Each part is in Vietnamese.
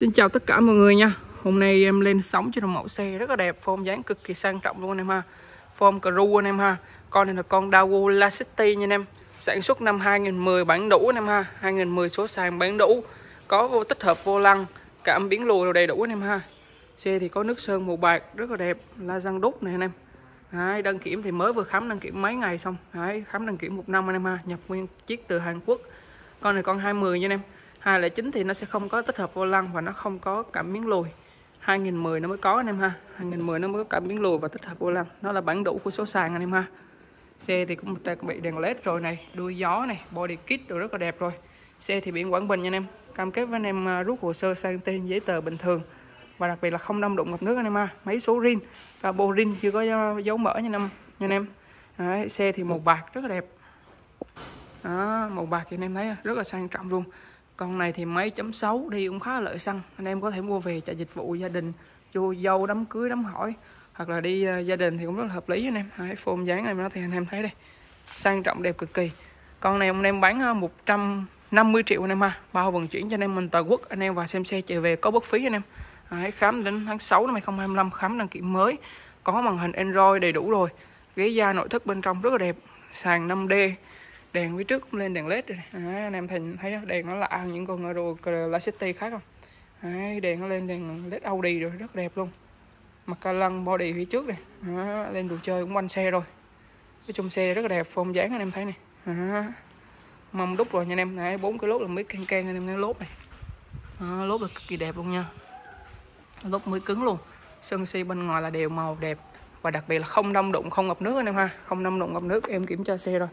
Xin chào tất cả mọi người nha. Hôm nay em lên sóng cho một mẫu xe rất là đẹp Form dáng cực kỳ sang trọng luôn anh em ha. Form Crew anh em ha. Con này là con Daewoo La nha anh em. Sản xuất năm 2010 bản đủ anh em ha. 2010 số sàn bản đủ. Có vô tích hợp vô lăng Cảm biến lùi đầy đủ anh em ha. Xe thì có nước sơn màu bạc rất là đẹp. La răng đúc này anh em. Đấy, đăng kiểm thì mới vừa khám đăng kiểm mấy ngày xong. Đấy, khám đăng kiểm một năm anh em ha. Nhập nguyên chiếc từ Hàn Quốc. Con này con 20 nha anh em. 209 thì nó sẽ không có tích hợp vô lăng và nó không có cảm biến lùi. 2010 nó mới có anh em ha. 2010 nó mới có cảm biến lùi và tích hợp vô lăng. Nó là bản đủ của số sàn anh em ha. Xe thì cũng trang bị đèn led rồi này đuôi gió này body kit rồi rất là đẹp rồi. Xe thì biển Quảng Bình nha anh em. Cam kết với anh em à, rút hồ sơ sang tên giấy tờ bình thường. Và đặc biệt là không đâm đụng ngập nước anh em ha. Máy số rin cabo rin chưa có à, dấu mở nha anh em nha anh em. Đấy, xe thì màu bạc rất là đẹp. Đó, màu bạc thì anh em thấy rất là sang trọng luôn con này thì máy chấm xấu đi cũng khá lợi xăng. Anh em có thể mua về chạy dịch vụ gia đình chua dâu đám cưới đám hỏi hoặc là đi uh, gia đình thì cũng rất là hợp lý anh em. Hai phone dáng em nó thì anh em thấy đây. Sang trọng đẹp cực kỳ. Con này anh em bán ờ, uh, 150 triệu anh em ha. Bao vận chuyển cho anh em mình toàn quốc anh em vào xem xe chạy về có bất phí anh em. Hãy khám đến tháng 6 năm 2025 khám đăng kiểm mới. Có màn hình Android đầy đủ rồi. Ghế da nội thất bên trong rất là đẹp. Sàn 5D đèn phía trước cũng lên đèn led rồi anh em thấy thấy đèn nó lạ hơn những con Euro La City khác không? Đấy, đèn nó lên đèn led Audi rồi rất đẹp luôn. Mặt ca lăng body phía trước này. Đó, lên đồ chơi cũng quanh xe rồi. Cái trong xe rất là đẹp form dáng anh em thấy này Đó. mâm đúc rồi nha anh em. Này bốn cái lốp là mới can can anh em thấy lốp này. Đó, lốp là cực kỳ đẹp luôn nha. Lốp mới cứng luôn. Sân si bên ngoài là đều màu đẹp. Và đặc biệt là không đâm đụng không ngập nước anh em ha. Không đâm đụng ngập nước em kiểm tra xe rồi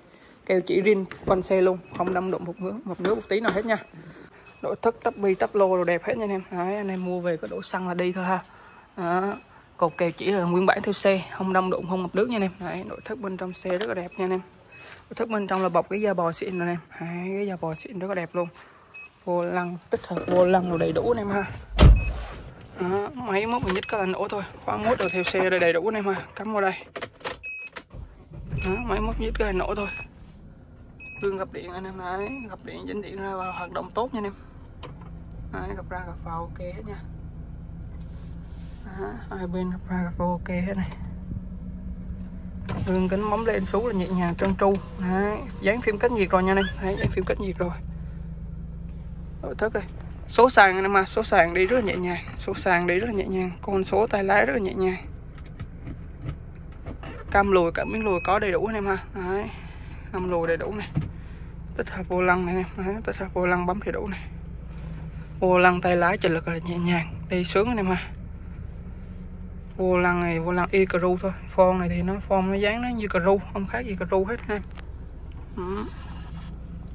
keo chỉ rin quanh xe luôn. Không đâm đụng một nước một nước một tí nào hết nha. Nội thất tắp bi tắp lô đồ đẹp hết nha anh em. Đấy, anh em mua về có đổ xăng là đi thôi ha. Đó. cột keo chỉ là nguyên bản theo xe không đâm đụng không ngập nước nha anh em. Đấy, nội thất bên trong xe rất là đẹp nha anh em. Nội thất bên trong là bọc cái da bò xịn rồi anh em Đấy, cái da bò xịn rất là đẹp luôn. Vô lăng tích hợp vô lăng đồ đầy đủ anh em ha. Đó, máy móc mình nhất có là nổ thôi. Khóa mốt đồ theo xe đây đầy đủ anh em ha. Cắm vào đây. Đó, máy móc nhất có là nổ thôi gương gặp điện anh em đấy gặp điện chỉnh điện ra vào hoạt động tốt nha anh em. Đấy, gặp ra gặp vào ok hết nha. Đó, hai bên gặp ra gặp vào ok hết này. Gương kính bấm lên xuống là nhẹ nhàng trơn tru. Đấy, dán phim cách nhiệt rồi nha anh em. Đấy, dán phim cách nhiệt rồi. Nội thất đây. Số sàn anh em à số sàn đi rất là nhẹ nhàng. Số sàn đi rất là nhẹ nhàng. Con số tay lái rất là nhẹ nhàng. Cam lùi cả miếng lùi có đầy đủ anh em ha. Đấy năm lùi đầy đủ này. Tích hợp vô lăng này em đấy, tích hợp vô lăng bấm đầy đủ này. Vô lăng tay lái trợ lực là nhẹ nhàng đi sướng anh em ha. Vô lăng này vô lăng y cru thôi. Form này thì nó form nó dáng nó như cru không khác gì cru hết em ừ.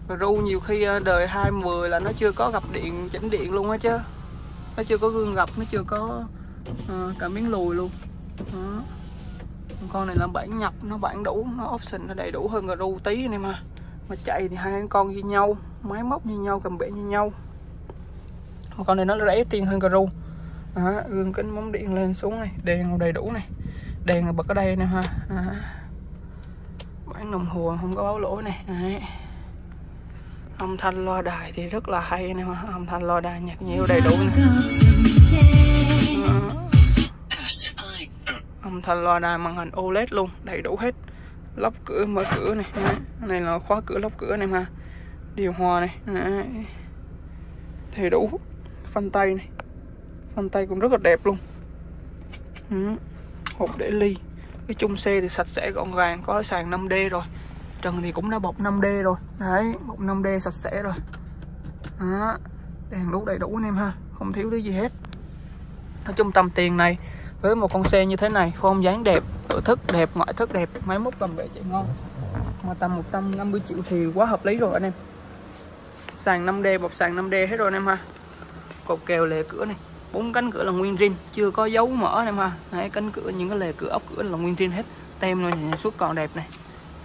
cru nhiều khi ờ, đời 20 là nó chưa có gặp điện chỉnh điện luôn á chứ. Nó chưa có gương gập nó chưa có uh, cả miếng lùi luôn. Đó con này là bản nhập nó bản đủ nó option nó đầy đủ hơn cru tí anh em ha mà chạy thì hai con như nhau máy móc như nhau cầm bể như nhau. Mà con này nó rẻ tiền hơn Caru à, gương kính bóng điện lên xuống này đèn đầy đủ này. Đèn bật ở đây nè ha. À. bản đồng hồ không có báo lỗi này. Đấy. âm thanh loa đài thì rất là hay nè ha âm thanh loa đài nhạc nhiều đầy đủ này. À âm thanh loa đài màn hình OLED luôn, đầy đủ hết. Lóc cửa, mở cửa này Đấy. này là khóa cửa lóc cửa này mà. Điều hòa này Đấy. đủ phanh tay này. Phanh tay cũng rất là đẹp luôn. Ừ. hộp để ly. Cái chung xe thì sạch sẽ gọn gàng, có sàn 5D rồi. Trần thì cũng đã bọc 5D rồi. Đấy, bọc 5D sạch sẽ rồi. Đó. đèn đúc đầy đủ anh em ha. Không thiếu thứ gì hết. Ở trung tâm tiền này với một con xe như thế này form dáng đẹp nội thất đẹp ngoại thất đẹp máy móc cầm vệ chạy ngon. Mà tầm 150 triệu thì quá hợp lý rồi anh em. Sàn 5D bọc sàn 5D hết rồi anh em ha. Cột kèo lề cửa này bốn cánh cửa là nguyên zin chưa có dấu mở anh em ha. Đấy, cánh cửa những cái lề cửa ốc cửa là nguyên zin hết. Tem luôn nhà suốt còn đẹp này.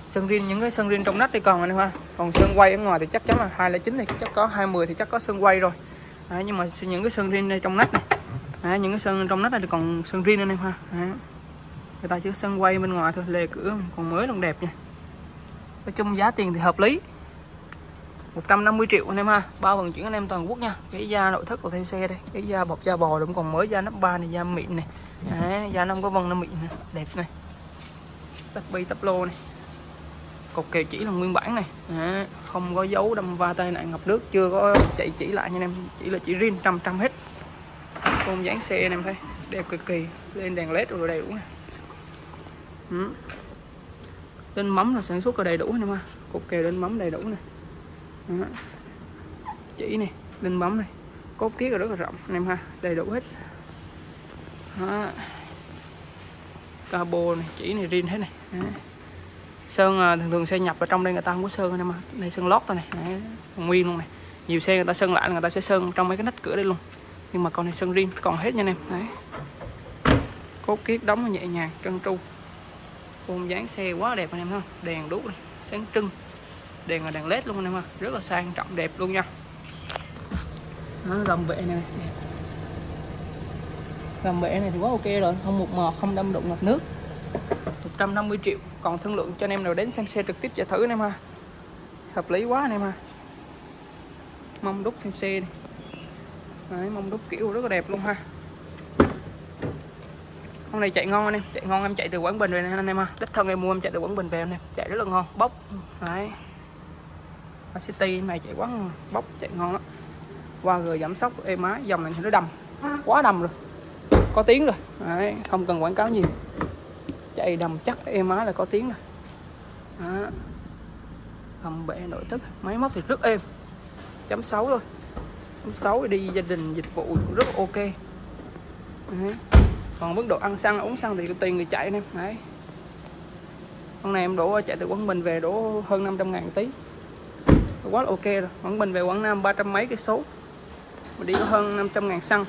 Sân rin những cái sân rin trong nách thì còn anh em ha. Còn sân quay ở ngoài thì chắc chắn là 209 thì chắc có 20 thì chắc có sân quay rồi. Đấy, nhưng mà những cái sân rin đây trong nách này Đấy, những cái sân trong nách này còn sân riêng anh em ha Đấy. người ta chỉ sân quay bên ngoài thôi lề cửa còn mới còn đẹp nha. Nói chung giá tiền thì hợp lý. 150 triệu anh em ha bao vận chuyển anh em toàn quốc nha. Cái da nội thất của theo xe đây cái da bọc da bò cũng còn mới da nắp ba này da mịn này. Đấy, da năm có vân nó mịn này. đẹp này. Tắp bi tắp lô này. Cột kèo chỉ là nguyên bản này. Đấy, không có dấu đâm va tai nạn ngập nước chưa có chạy chỉ lại nha anh em. Chỉ là chỉ riêng trăm trăm hết con dáng xe anh em thấy. Đẹp cực kỳ. Lên đèn led rồi đầy đủ nè. Ừ. lên mắm là sản xuất đầy đủ nè mà cục kèo lên mắm đầy đủ này ừ. chỉ này lên mắm này. Cốt kiết rất là rộng anh em ha. Đầy đủ hết. Đó. cabo này chỉ này riêng hết này. Đó. sơn à, thường thường xe nhập ở trong đây người ta không có sơn anh em ha. Đây sơn lót thôi này. Đấy. nguyên luôn này. Nhiều xe người ta sơn lại là người ta sẽ sơn trong mấy cái nách cửa đây luôn nhưng mà con này sơn riêng còn hết nha anh em. Đấy. Cốt kiết đóng nhẹ nhàng, trơn tru. Khuôn dáng xe quá đẹp anh em ha. Đèn đuốc này, sáng trưng. Đèn là đèn led luôn anh em ha. Rất là sang trọng, đẹp luôn nha. Nó gầm vệ này. Đẹp gầm vệ này thì quá ok rồi. Không một mọt, không đâm đụng ngập nước. 150 triệu. Còn thương lượng cho anh em nào đến xem xe trực tiếp chạy thử anh em ha. Hợp lý quá anh em ha. Mong đúc thêm xe này. Đấy, mông đúc kiểu rất là đẹp luôn ha. Con này chạy ngon anh em chạy ngon em chạy từ quảng bình về này anh em ha. Đích thân em mua em chạy từ quảng bình về anh em chạy rất là ngon bốc. Đấy. Ở city này chạy quá ngon. bốc chạy ngon lắm. Qua gờ giảm sóc êm ái dòng này thì nó đầm. Quá đầm rồi. Có tiếng rồi. Đấy, không cần quảng cáo nhiều. Chạy đầm chắc êm ái là có tiếng rồi. Đó. hầm bể nội thất máy móc thì rất êm. Chấm 6 thôi chấm 6 đi gia đình dịch vụ rất ok. Đấy. còn mức độ ăn xăng uống xăng thì tùy người chạy anh em. Đấy. Con này em đổ chạy từ Quảng Bình về đổ hơn 500 ngàn tí. Quá là ok rồi. Quảng Bình về Quảng Nam 300 mấy cái số. Mà đi có hơn 500 ngàn xăng.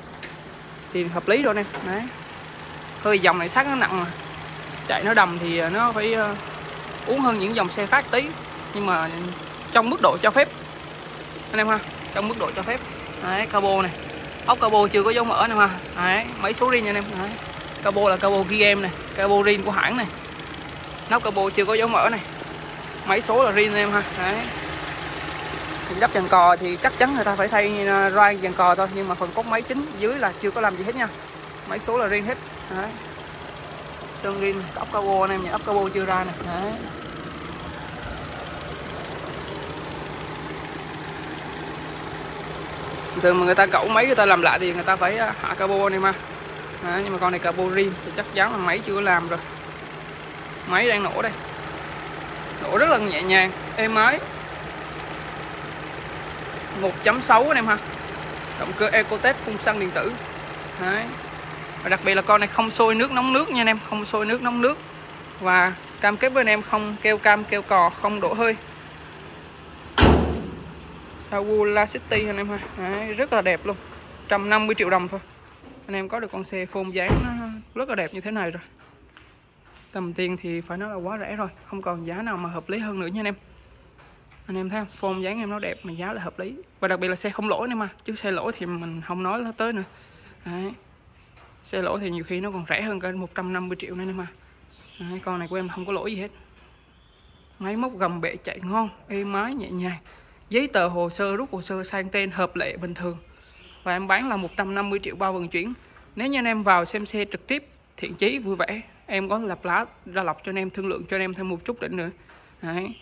Thì hợp lý rồi nè đấy. Hơi dòng này sắt nó nặng mà. Chạy nó đầm thì nó phải uh, uống hơn những dòng xe khác tí. Nhưng mà trong mức độ cho phép. Anh em ha trong mức độ cho phép đấy, cabo này. Ốc cabo chưa có dấu mỡ nè mà. Đấy, mấy số rin nha anh em. Đấy. Cabo là cabo ghi em này, cabo rin của hãng này. Nắp cabo chưa có dấu mỡ này. Mấy số là rin em ha. Đấy. Đắp dàn cò thì chắc chắn người ta phải thay à, rai dàn cò thôi, nhưng mà phần cốt máy chính dưới là chưa có làm gì hết nha. Mấy số là riêng hết. Đấy. Sơn riêng ốc cabo anh em nhìn ốc cabo chưa ra nè. Đấy. Thường mà người ta cẩu máy người ta làm lại thì người ta phải à, hạ cabo này mà. Đấy, nhưng mà con này cabo riêng thì chắc chắn là máy chưa làm rồi. Máy đang nổ đây. Nổ rất là nhẹ nhàng. Êm ái 1.6 anh em ha. Động cơ Ecotec phun xăng điện tử. Đấy. và đặc biệt là con này không sôi nước nóng nước nha anh em. Không sôi nước nóng nước. Và cam kết với anh em không kêu cam kêu cò không đổ hơi. Daewoo City anh em ha Đấy, rất là đẹp luôn. 150 triệu đồng thôi. Anh em có được con xe phôn dáng nó rất là đẹp như thế này rồi. Tầm tiền thì phải nói là quá rẻ rồi. Không còn giá nào mà hợp lý hơn nữa nha anh em. Anh em thấy không? Phôn dáng em nó đẹp mà giá là hợp lý. Và đặc biệt là xe không lỗi nữa mà. Chứ xe lỗi thì mình không nói nó tới nữa. Đấy. xe lỗi thì nhiều khi nó còn rẻ hơn cả 150 triệu nên mà. Đấy, con này của em không có lỗi gì hết. Máy móc gầm bệ chạy ngon êm mái nhẹ nhàng giấy tờ hồ sơ rút hồ sơ sang tên hợp lệ bình thường. Và em bán là 150 triệu bao vận chuyển. Nếu như anh em vào xem xe trực tiếp thiện chí vui vẻ em có lập lá ra lọc cho anh em thương lượng cho anh em thêm một chút đỉnh nữa. Đấy.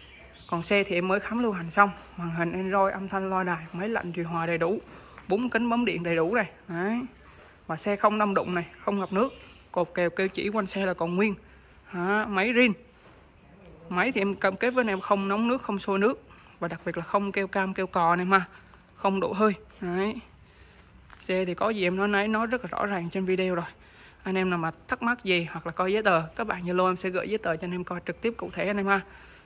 Còn xe thì em mới khám lưu hành xong màn hình Android âm thanh loa đài máy lạnh điều hòa đầy đủ bốn kính bấm điện đầy đủ này đấy. Và xe không đâm đụng này không ngập nước cột kèo kêu chỉ quanh xe là còn nguyên. Đó, máy rin máy thì em cam kết với anh em không nóng nước không sôi nước và đặc biệt là không kêu cam kêu cò này mà. Không đổ hơi. Đấy. Xe thì có gì em nói nấy, nói rất là rõ ràng trên video rồi. Anh em nào mà thắc mắc gì hoặc là coi giấy tờ, các bạn zalo em sẽ gửi giấy tờ cho anh em coi trực tiếp cụ thể anh em ha.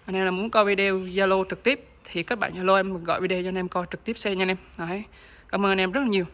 Anh em là muốn coi video Zalo trực tiếp thì các bạn Zalo em gọi video cho anh em coi trực tiếp xe nha anh em. Đấy. Cảm ơn anh em rất là nhiều.